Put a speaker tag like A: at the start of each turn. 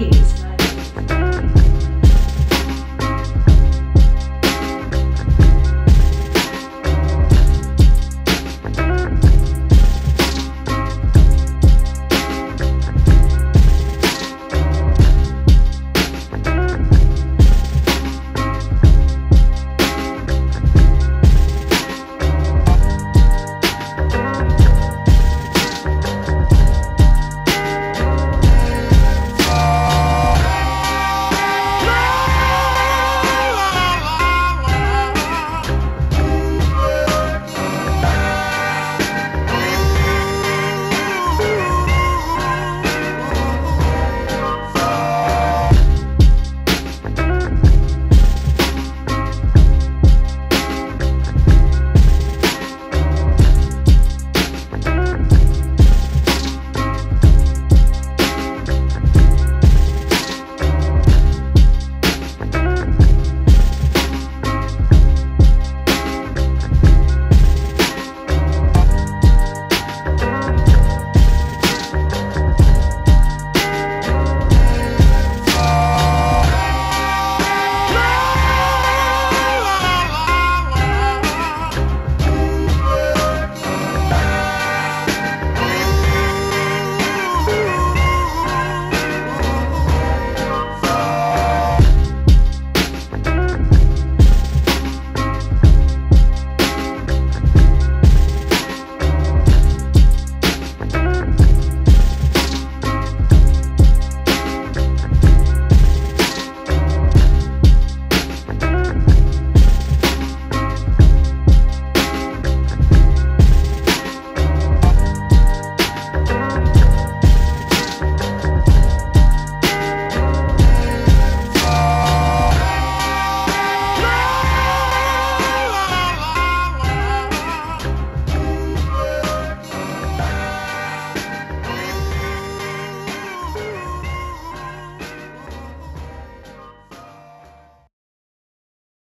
A: please.